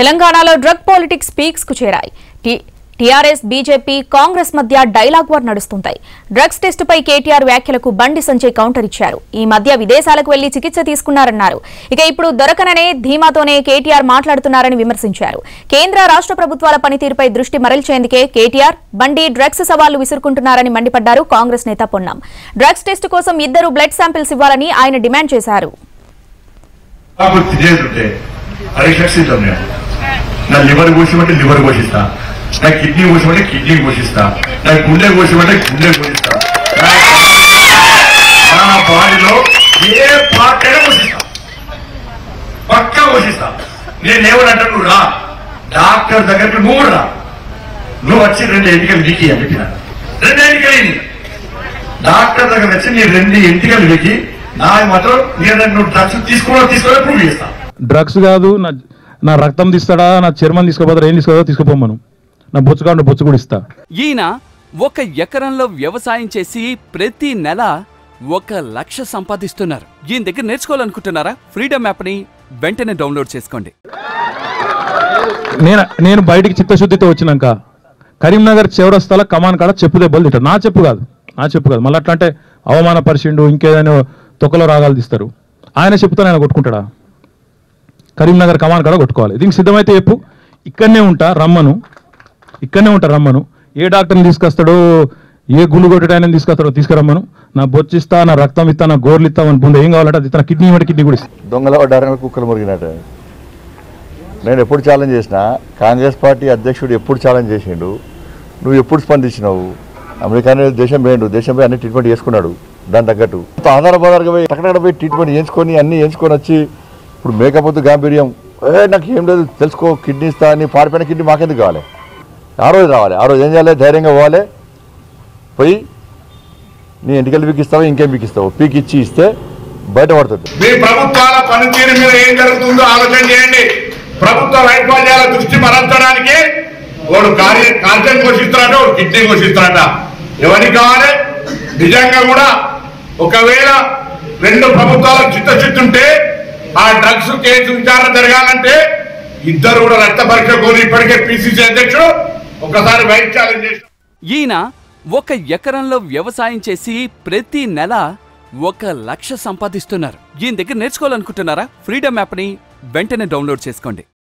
తెలంగాణలో drug politics పీక్స్కు చేరాయి. TRS BJP Congress మధ్య డైలాగ్ వార్ నడుస్తుంటాయి. డ్రగ్స్ టెస్టుపై కేటీఆర్ వ్యాఖ్యలకు బండి సంజయ్ కౌంటర్ ఇచ్చారు. ఈ మధ్య విదేశాలకు వెళ్ళి చికిత్స తీసుకున్నారన్నారు. ఇక ఇప్పుడు దొరకననే ధీమాతోనే కేటీఆర్ మాట్లాడుతున్నారని విమర్శించారు. కేంద్ర రాష్ట్ర ప్రభుత్వాల పనితీరుపై దృష్టి మరల్చేందుకే కేటీఆర్ బండి డ్రగ్స్ సవాళ్ళు విసురుకుంటున్నారని మండిపడ్డారు కాంగ్రెస్ నేత పొన్నం. డ్రగ్స్ టెస్ట్ కోసం ఇద్దరు బ్లడ్ శాంపిల్స్ ఇవ్వాలని ఆయన డిమాండ్ చేశారు. నా లివర్ కోసమంటే లివర్ పోషిస్తా. నా కిడ్నీ కోసమంటే కిడ్నీ పోషిస్తా. నా గుండె కోసమంటే గుండె కోసిస్తా నా- బాడీలో ఏ పార్ట్ అయినా కోసిస్తా పక్కా పోషిస్తా. నేనేమనంటే నువ్వు రా. డాక్టర్ దగ్గరికి నువ్వు రా. నువ్వు వచ్చి రెండు ఎంటికలు వీకి అని చెప్పిన. రెండు ఎన్నికలు డాక్టర్ దగ్గర వచ్చి నీ రెండు ఎంటికలు వీకి నా మాత్రం నేను నువ్వు డ్రగ్స్ తీసుకోవడం తీసుకోవడం ప్రూవ్ చేస్తా. డ్రగ్స్ కాదు నా నా రక్తం తీస్తాడా నా చర్మం తీసుకోపోతారా ఏం తీసుకోదా తీసుకోపోమను నా బొచ్చు కాకుండా బొచ్చు కూడా ఇస్తా. ఈయన ఒక ఎకరంలో వ్యవసాయం చేసి ప్రతి నెల ఒక లక్ష సంపాదిస్తున్నారు. ఈయన దగ్గర నేర్చుకోవాలనుకుంటున్నారా? ఫ్రీడమ్ యాప్ని వెంటనే డౌన్లోడ్ చేసుకోండి. నేను నేను బయటికి చిత్తశుద్ధితో వచ్చినాక కరీంనగర్ చివరస్తాల కమాన్ కాడ చెప్పు దెబ్బలు తింటారు. నా చెప్పు కాదు నా చెప్పు కాదు. మళ్ళీ అట్లా అంటే అవమానపరిచిండు ఇంకేదైనా తొక్కలో రాగాలు తీస్తారు. ఆయన చెప్తాను ఆయన కొట్టుకుంటాడా? కరీంనగర్ కమాన్ కాడ కొట్టుకోవాలి. దీనికి సిద్ధమైతే చెప్పు. ఇక్కడనే ఉంటా రమ్మను. ఇక్కడనే ఉంటా రమ్మను. ఏ డాక్టర్ని తీసుకొస్తాడో ఏ గుళ్ళు కొట్టడానికి తీసుకొస్తాడో తీసుకురమ్మను. నా బొచ్చిస్తా నా రక్తం ఇస్తా నా గోర్లు ఇస్తామని బుంద ఏం కావాలంటే అది తన కిడ్నీ ఇవ్వండి కిడ్నీ కూడా దొంగల పడ్డారని కుక్కలు మురిగినట్టు నేను ఎప్పుడు ఛాలెంజ్ చేసినా కాంగ్రెస్ పార్టీ అధ్యక్షుడు ఎప్పుడు ఛాలెంజ్ చేసిండు. నువ్వు ఎప్పుడు స్పందించినావు? అమెరికా అనేది దేశం పోయిండు దేశం పోయి అన్ని ట్రీట్మెంట్ చేసుకున్నాడు. దాని తగ్గట్టు. ఆధార పోయి అక్కడ పోయి ట్రీట్మెంట్ చేయించుకొని అన్ని చేయించుకొని వచ్చి ఇప్పుడు మేకపోతే గాంభీర్యం ఏ నాకు ఏం లేదు తెలుసుకో కిడ్నీ ఇస్తా అని పాడిపోయిన కిడ్నీ మాకెందుకు కావాలి? ఆ రోజు రావాలి ఆ రోజు ఏం చేయాలి? ధైర్యంగా పోవాలి. పోయి నీ ఎంటికలు పీకిస్తావా ఇంకేం పీకిస్తావు? పీకిచ్చి ఇస్తే బయటపడుతుంది. మీ ప్రభుత్వాల పనితీరు మీద ఏం జరుగుతుందో ఆలోచన చేయండి. ప్రభుత్వ వైఫల్యాల దృష్టి మరల్చడానికి వాడు కార్య కార్యం పోషిస్తారట వాడు కిడ్నీ పోషిస్తారట ఎవరికి కావాలి? నిజంగా కూడా ఒకవేళ రెండు ప్రభుత్వాలకు చిత్తశుద్ధి ఉంటే ఆ డ్రగ్స్ కేసు విచారణ జరగాలంటే ఇద్దరు కూడా రక్త పరీక్ష కోరి ఇప్పటికే పిసిసి అధ్యక్షుడు ఒకసారి వైట్ ఛాలెంజ్ చేసి ఈయన ఒక ఎకరంలో వ్యవసాయం చేసి ప్రతి నెల ఒక లక్ష సంపాదిస్తున్నారు. ఈయన దగ్గర నేర్చుకోవాలనుకుంటున్నారా? ఫ్రీడమ్ యాప్ని వెంటనే డౌన్లోడ్ చేసుకోండి.